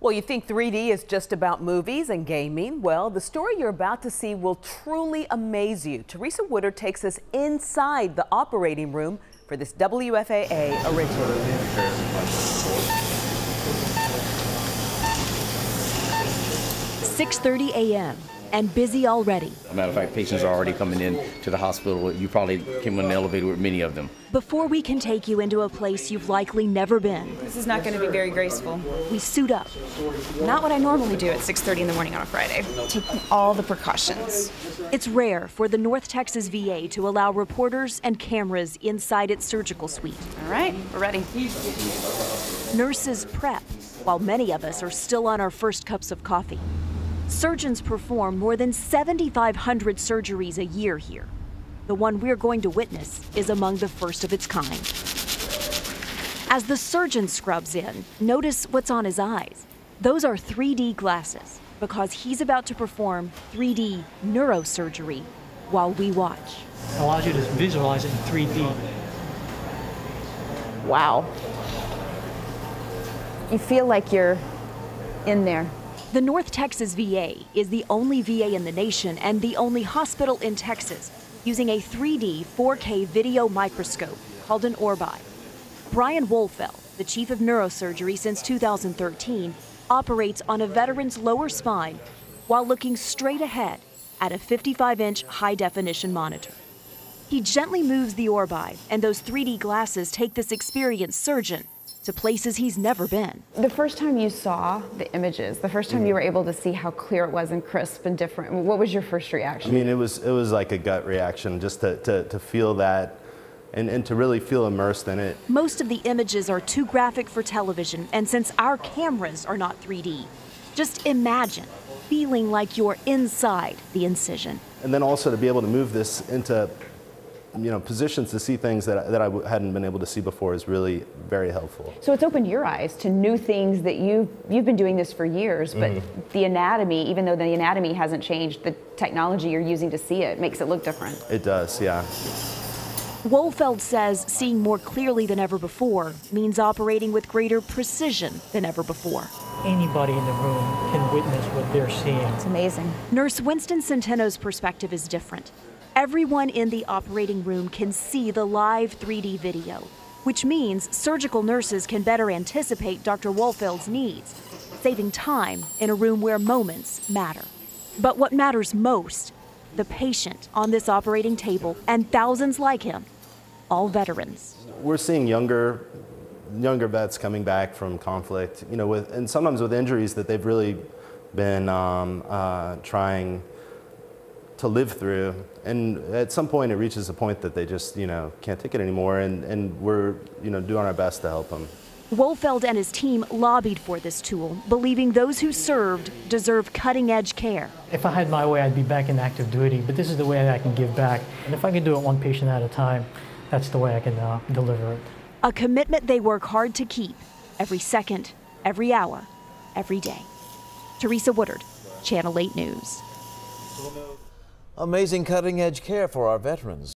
Well, you think 3D is just about movies and gaming? Well, the story you're about to see will truly amaze you. Teresa Woodard takes us inside the operating room for this WFAA original. 6:30 a.m and busy already. matter of fact, patients are already coming in to the hospital. You probably came on an elevator with many of them. Before we can take you into a place you've likely never been. This is not going to be very graceful. We suit up. Not what I normally do at 6:30 in the morning on a Friday. Taking all the precautions. It's rare for the North Texas VA to allow reporters and cameras inside its surgical suite. All right, we're ready. Nurses prep while many of us are still on our first cups of coffee. Surgeons perform more than 7,500 surgeries a year here. The one we're going to witness is among the first of its kind. As the surgeon scrubs in, notice what's on his eyes. Those are 3D glasses because he's about to perform 3D neurosurgery while we watch. It allows you to visualize it in 3D. Wow. You feel like you're in there. The North Texas VA is the only VA in the nation and the only hospital in Texas using a 3D 4K video microscope called an Orbi. Brian Wohlfeld, the chief of neurosurgery since 2013, operates on a veteran's lower spine while looking straight ahead at a 55 inch high definition monitor. He gently moves the Orbi, and those 3D glasses take this experienced surgeon to places he's never been. The first time you saw the images, the first time mm. you were able to see how clear it was and crisp and different, what was your first reaction? I mean, it was it was like a gut reaction just to, to, to feel that and, and to really feel immersed in it. Most of the images are too graphic for television, and since our cameras are not 3D, just imagine feeling like you're inside the incision. And then also to be able to move this into you know, positions to see things that, that I hadn't been able to see before is really very helpful. So it's opened your eyes to new things that you you've been doing this for years, but mm-hmm. the anatomy, even though the anatomy hasn't changed, the technology you're using to see it makes it look different. It does, yeah. Wohlfeld says seeing more clearly than ever before means operating with greater precision than ever before. Anybody in the room can witness what they're seeing. It's amazing. Nurse Winston Centeno's perspective is different. Everyone in the operating room can see the live 3D video, which means surgical nurses can better anticipate Dr. Wohlfeld's needs, saving time in a room where moments matter. But what matters most, the patient on this operating table and thousands like him, all veterans. We're seeing younger younger vets coming back from conflict, you know, with, and sometimes with injuries that they've really been um, uh, trying to live through. And at some point, it reaches a point that they just, you know, can't take it anymore. And, and we're, you know, doing our best to help them. Wohlfeld and his team lobbied for this tool, believing those who served deserve cutting edge care. If I had my way, I'd be back in active duty, but this is the way that I can give back. And if I can do it one patient at a time, that's the way I can uh, deliver it. A commitment they work hard to keep every second, every hour, every day. Teresa Woodard, Channel 8 News. Amazing cutting edge care for our veterans.